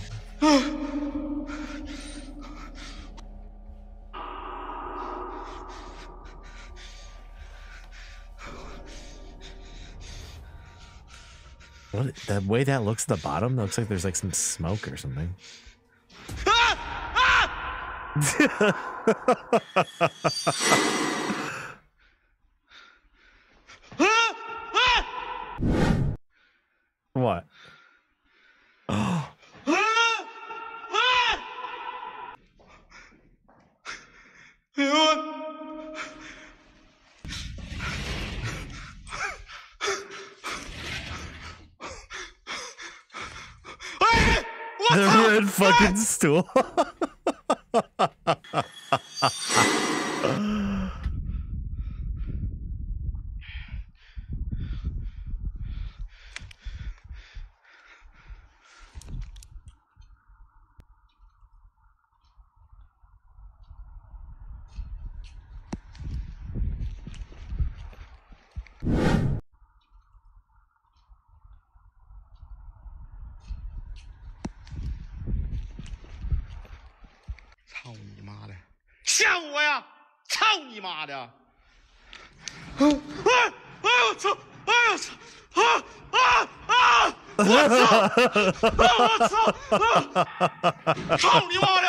What the way that looks at the bottom looks like there's like some smoke or something. what? The red fucking stool. 我操！操你妈的！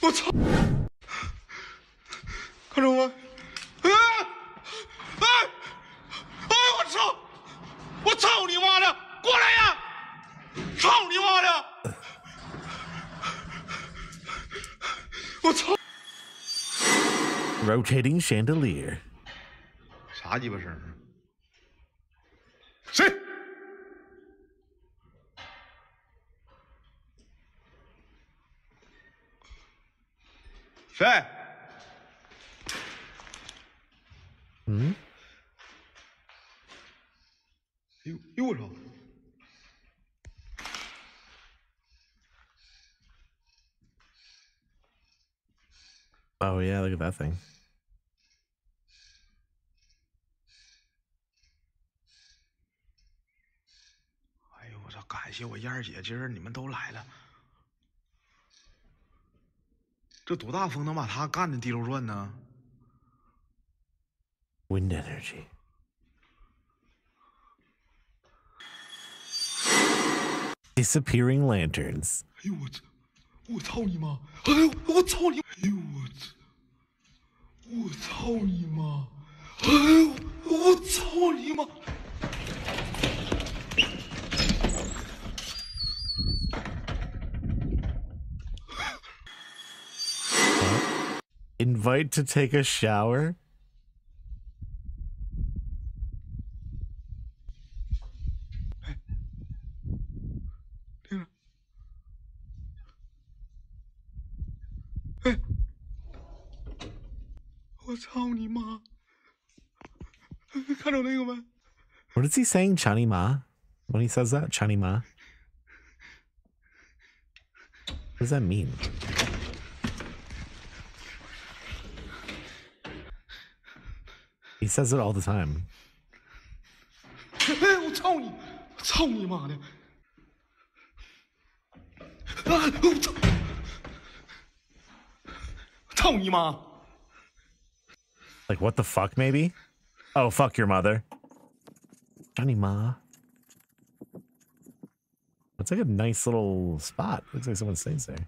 我操！看着我！哎哎哎！我操！我操你妈的！过来呀！操你妈的！我操！Rotating chandelier. 啥鸡巴声儿？谁？谁？嗯，哎呦哎呦我操！Oh yeah, look at that thing. 哎呦我操！感谢我燕儿姐，今儿你们都来了。这多大风能把他干的地溜转呢？Wind energy. Disappearing lanterns. 哎呦我操！我操你妈！哎呦我操你！哎呦我操！我操你妈！哎呦我操你妈！invite to take a shower? What is he saying, Chani Ma? When he says that, Chani Ma? What does that mean? He says it all the time. 哎，我操你！操你妈的！啊！我操！操你妈！ Like, what the fuck, maybe? Oh, fuck your mother. Johnny Ma. That's like a nice little spot. Looks like someone stays there.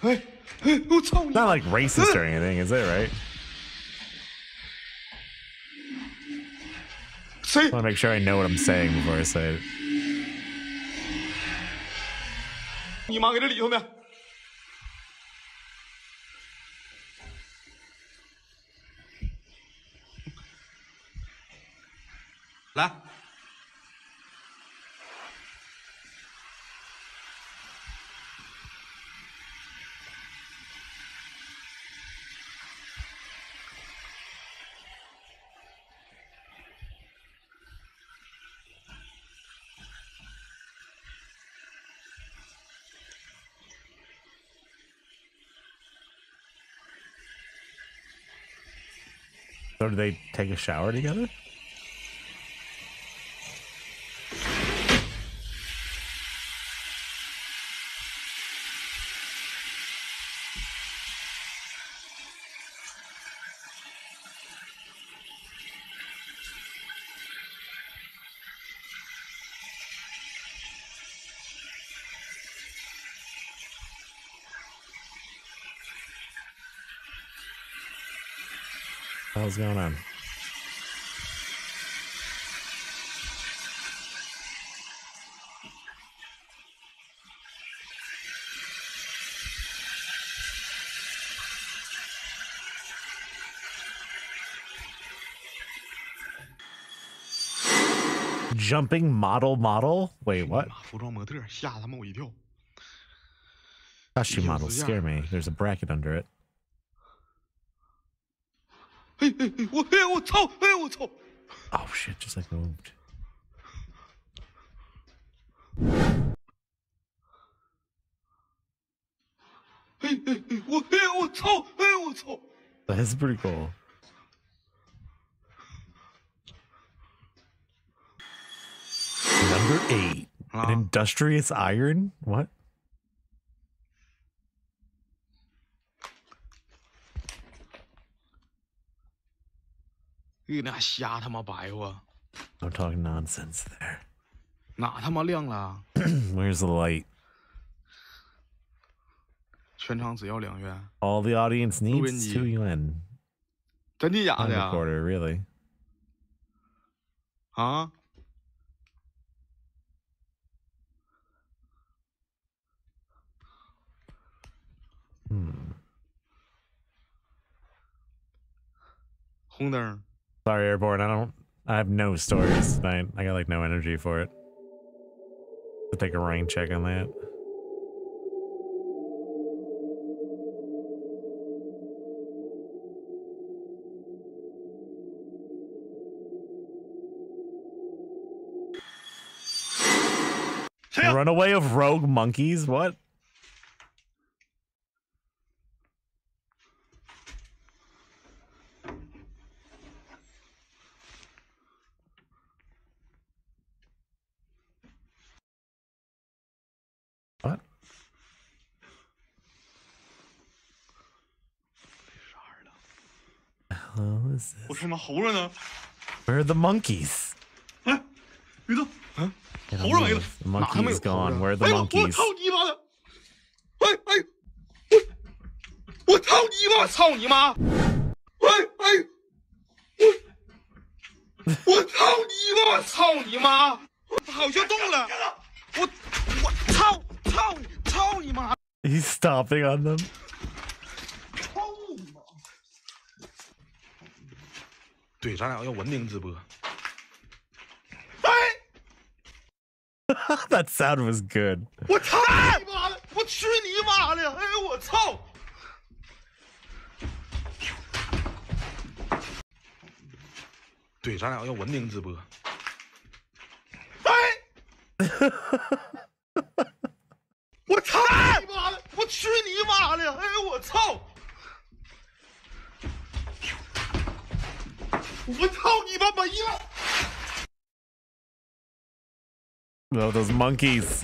哎哎，我操你！ Not like racist or anything, is it, right? 谁 I want to make sure I know what I'm saying before I say it. 你妈给这里头没？来 Do they take a shower together? hell's going on? Jumping model model? Wait, what? 服装模特吓他妈我一跳。 Costume models scare me. There's a bracket under it. 我哎我操！哎我操！ Oh shit, just like moved. 哎哎哎，我哎我操！哎我操！ That's pretty cool. Number eight. An industrious iron? What? 你那瞎他妈白活，Don't talk nonsense there. 哪他妈亮了？Where's the light? 全场只要两元，All the audience needs two yuan. 真的假的呀？Recorder, really? 啊？Hmm. 红灯。Sorry, airborne. I don't. I have no stories tonight. I got like no energy for it. To take a rain check on that. Runaway of rogue monkeys? What? 我他妈猴着呢！ Where are the monkeys? 哎，鱼头，嗯， Yeah, 猴子没了 the，哪他妈 monkey's 有猴 gone. 子 Where are the 哎呦我 monkeys? 操你妈的！哎哎，我我操你妈！操你妈！哎哎，我我操你妈！操你妈！好像动了，我我操操你操你妈！ He's stomping on them. 对，咱俩要文明直播。哎，that sound was good. 我操你妈的！我去你妈的！哎呦我操！对，咱俩要文明直播。哎！你妈没了！ Oh, those monkeys.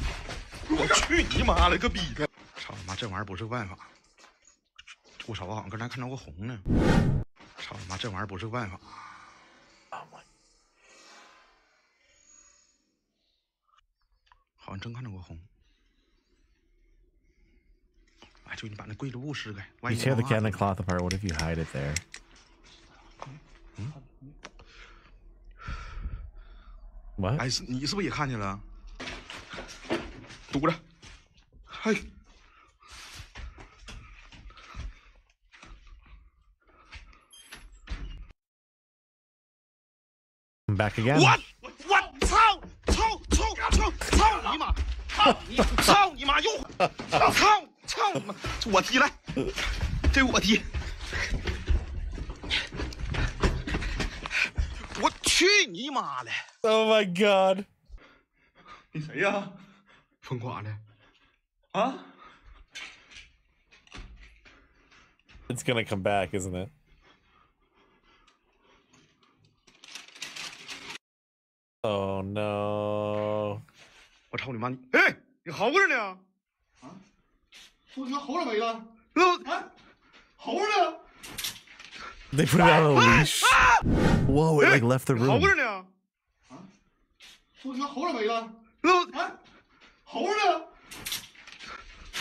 我去你妈了个逼的！操他妈，这玩意儿不是个办法。我操，我好像刚才看到过红呢。操他妈，这玩意儿不是个办法。好像真看到过红。哎，就你把那柜子布撕开，万 You 一 tear the 忘了 cabinet cloth apart. What if you hide it there? 嗯 哎，是你是不是也看见了？堵着。嘿 back again. 我我我操操操操操你妈！操你操你妈又操操你妈！我踢来，这我踢。我去你妈的！Oh my god. 你谁呀？疯狂的啊！ It's gonna come back, isn't it? Oh no. 我操你妈！你哎，你猴着呢？啊？我他妈猴着没了？那啊，猴着？ They put it on a leash. Whoa, it like left the 猴 room. 着呢？啊？我他妈猴着没了？那啊，猴着？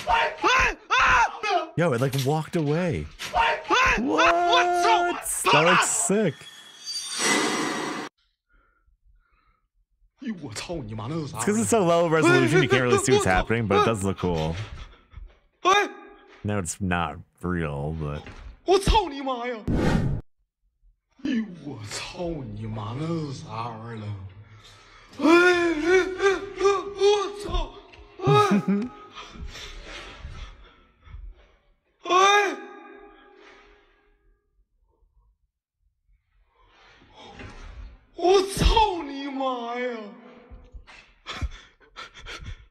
哎哎啊！ Yo, it like walked away. 哎哎！ What? 我操！ That looks sick. 哎呦我操你妈！那是啥 It's because it's so low resolution, you can't really see what's happening, but it does look cool. 哎， No, it's not real, but 我操你妈呀！哎呦我操你妈！那是啥玩意儿了？ 哎哎哎！我操！哎！哎！我操你妈呀！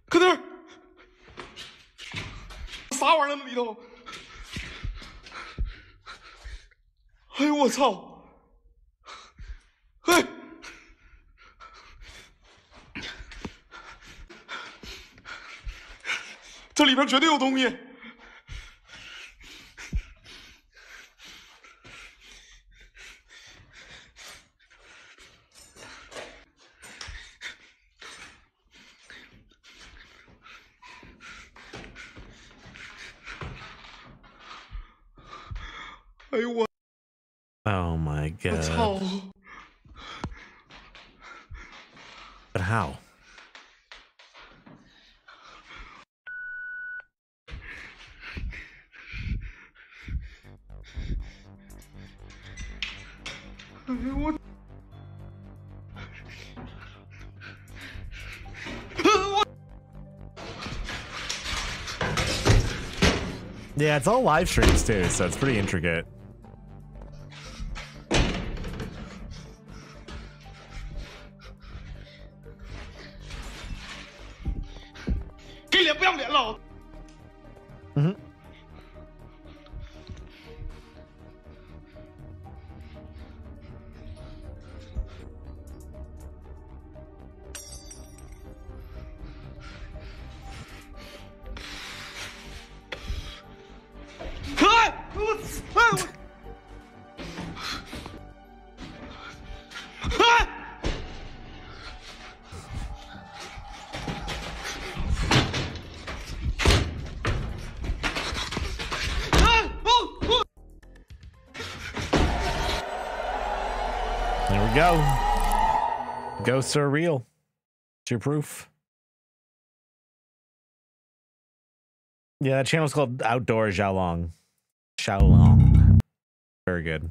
快点！啥玩意儿那里头？哎呦我操！哎！这里边绝对有东西。哎呦我！Oh my god！我操！But how? Yeah, it's all live streams too, so it's pretty intricate. Ghosts are real. It's your proof. Yeah, that channel's called Outdoor Xiaolong. Xiaolong. Very good.